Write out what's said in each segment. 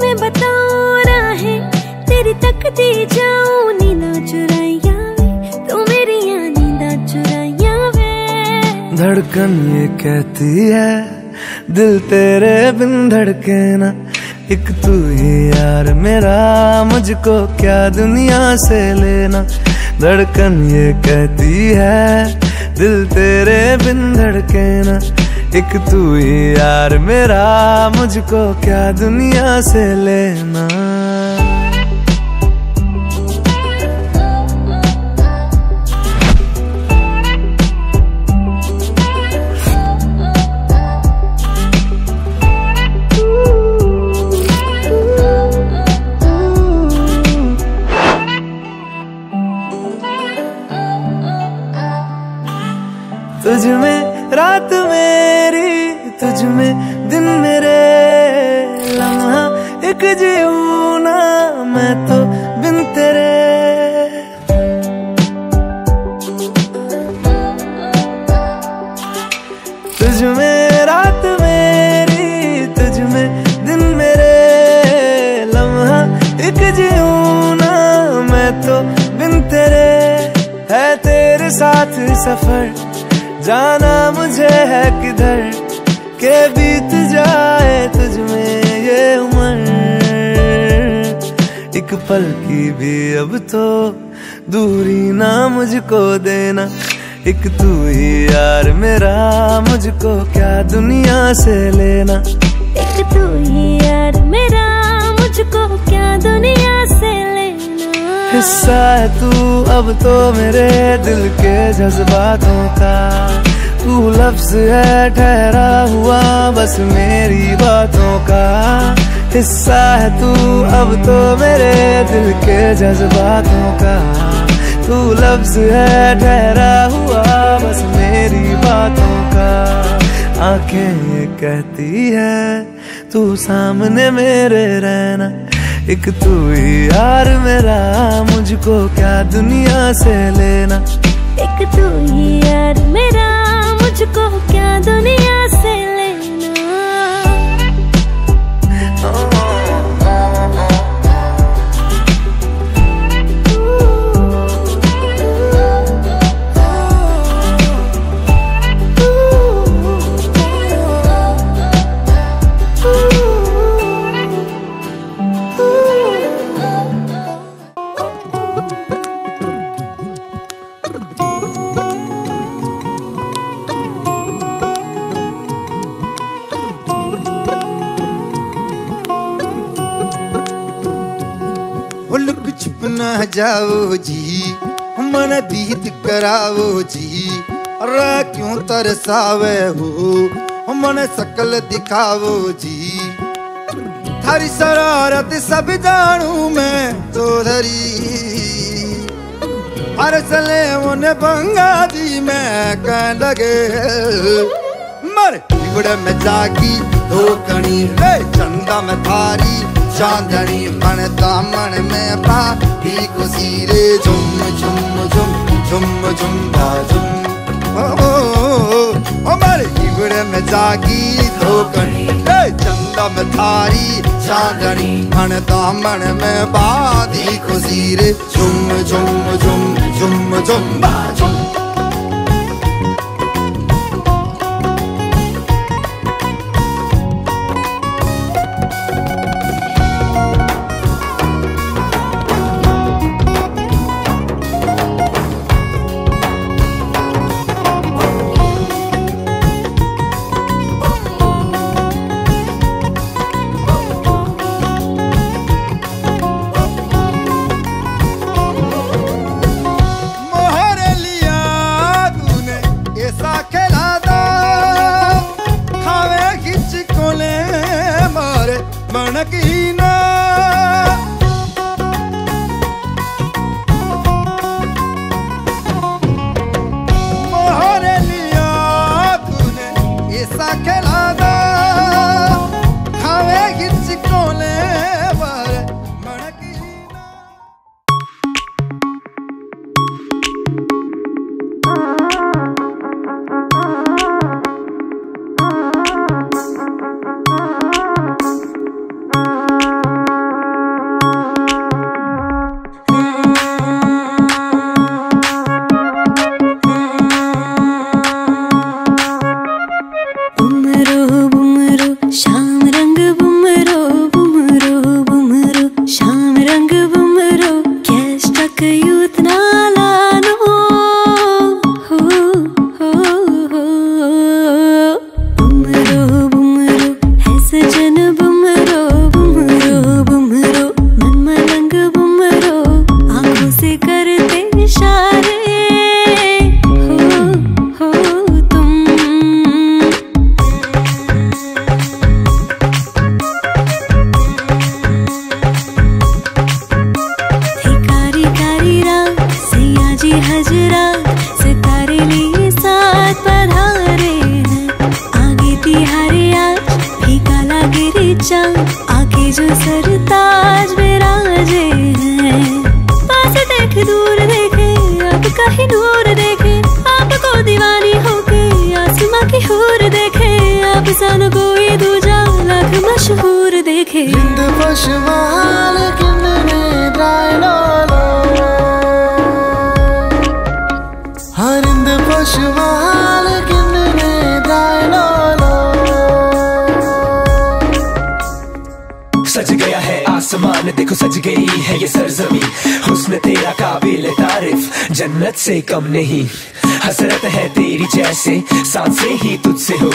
मैं बताऊँ तेरी जाऊँ नींदा चुराइया तो मेरी नींदा चुराइया वे। धड़कन ये कहती है, दिल तेरे बिन धड़के ना। एक तू ही यार मेरा, मुझको क्या दुनिया से लेना। धड़कन ये कहती है, दिल तेरे बिन धड़के ना। एक तू ही यार मेरा मुझको क्या दुनिया से लेना? तुझ में रात मेरी तुझ में दिन मेरे लम्हा एक जीऊ ना मैं तो बिन तेरे। तुझ में रात मेरी, तुझ में दिन मेरे लम्हा, एक जीऊ ना मैं तो बिन तेरे। है तेरे साथ सफ़र, जाना मुझे है किधर? के बीत जाए तुझ में ये उम्र। एक पल की भी अब तो दूरी ना मुझको देना। एक तू ही यार मेरा मुझको क्या दुनिया से लेना? एक तू ही यार मेरा मुझको क्या दुनिया से लेना? हिस्सा है तू अब तो मेरे दिल के जज्बातों का। लफ्ज है, ठहरा हुआ बस मेरी बातों का हिस्सा है तू। अब तो मेरे दिल के जज्बातों का। तू लफ्ज है, ठहरा हुआ बस मेरी बातों का। आँखें ये कहती है, तू सामने मेरे रहना, एक तू ही यार मेरा। मुझको क्या दुनिया से लेना? एक तू ही यार मेरा। मुझको ना जाओ जी, मन दीद कराओ जी। अरे क्यों तरसावे हो? मन सकल दिखाओ जी। थारी शरारत सब जानू मैं तो धरी। हर सले उन बंगा दी मैं कह लगे। मर बिगड़ में जागी कणी रे, चंदा में थारी। चांदनी मन दामन में बाती खुशी रे झुम झुम झुम झुम झुम झुम। ओ ओ ओ ओ मारे इगड़े में जागी धोकनी रे चंदा में थारी चांदनी मन दामन में बाती खुशी रे झुम झुम झुम झुम झुम। इंसान कोई दूजा लाख मशहूर देखे। हिंद पशमाल किन्ने ड्राइलोलो हरिंद पशमाल किन्ने ड्राइलोलो सज गया है आसमान देखो सज गई है ये सरजमी। हुस्न तेरा काबिल तारीफ़ जन्नत से कम नहीं। हसरत है तेरी जैसे सांसे ही तुझसे हो।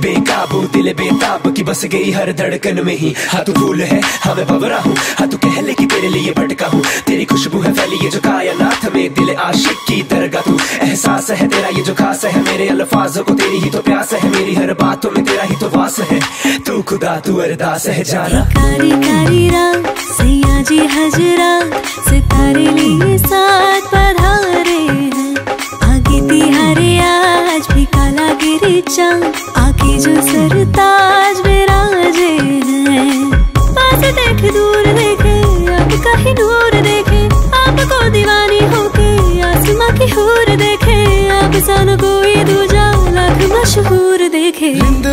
बेकाबू दिल बेताब की बस गई हर धड़कन में ही। हाँ तू फूल है हाँ मैं बबरा हूँ। हाँ तू कह ले कि तेरे लिए भटका हूँ। तेरी खुशबू है फैली ये जो कायनात में दिल आशिक की दरगाह तू एहसास है तेरा ये जो खास है, मेरे अल्फाजों को तेरी ही तो प्यास है। मेरी हर बातों में तेरा ही तो वास है। तू खुदा, तू अरदास है, जाना। कारी कारी रात सैया जी हजरा, सितारे लिए साथ पधारे। गिरी चाँद आके जो सरताज विराजे हैं। पास देख, दूर देखे, अब कहीं दूर देखे। आपको दीवानी होके, आसमां की हूर देखे। आप सन कोई दूजा लाख मशहूर देखे। हिंद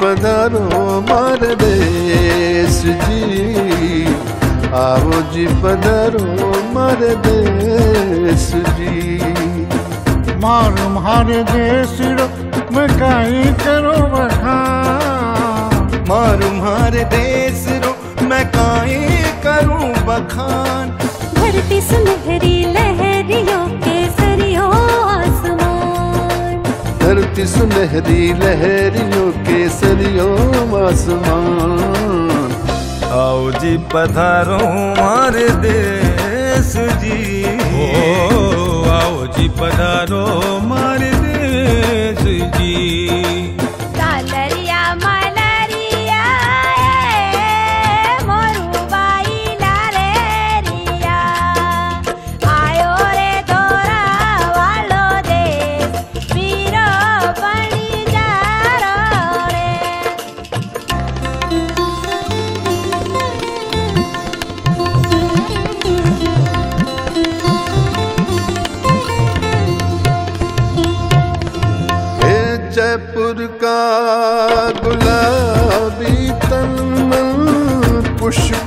पधारो मार देश जी। आओ जी पधारो मार देश जी। मार मारे देश रो मैं काई करो बखान मारू मारे देश रो मैं काई करूँ बखान। धरती सुनहरी लहरियों के सरियो आसमान। धरती सुनहरी लहरियों के सरियो आसमान। आओ जी पधारो हमारे देश जी। ओ आओ जी पधारो मारे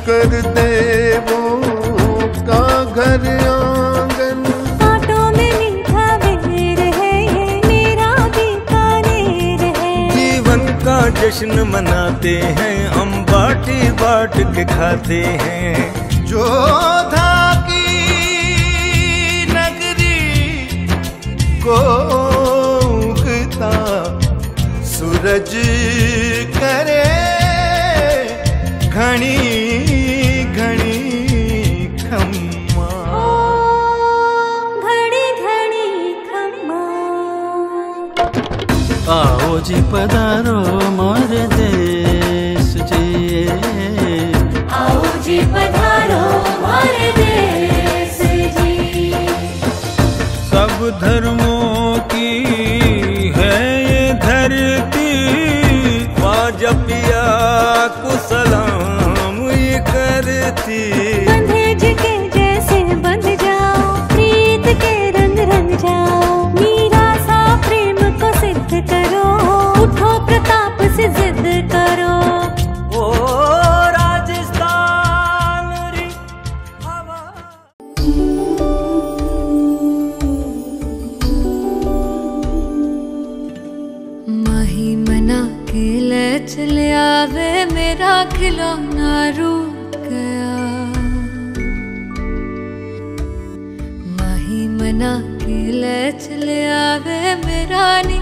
पुष्कर देवों का घर आँगन? कांटों में मीठा बेर है ये मेरा बीकानेर है। जीवन का जश्न मनाते हैं हम बाटी बाट के खाते हैं। जो था की नगरी को उगता सूरज करे घनी जी पधारो मार देश जी आओ जी पधारो हमारे देश जी सब धर्मों की है ये धरती। ख्वाजा पिया को सलाम ये करती। मना चले आवे मेरा खिलौना रूठ गया। माही मना के ले चले आवे मेरा नी,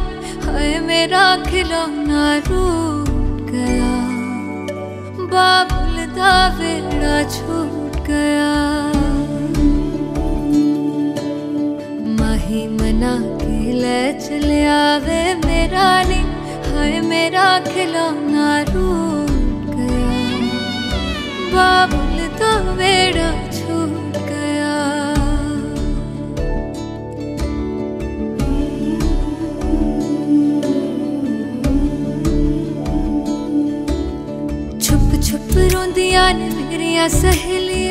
हाय मेरा खिलौना रूठ गया। बाबुल दा छूट गया। माही मना के ले चले आवे मेरा नी हाय मेरा खिलौना रूठ गया। बाबुल तो बेड़ा छूट गया। छुप छुप रोंदियाँ ने मेरियाँ सहेलियाँ।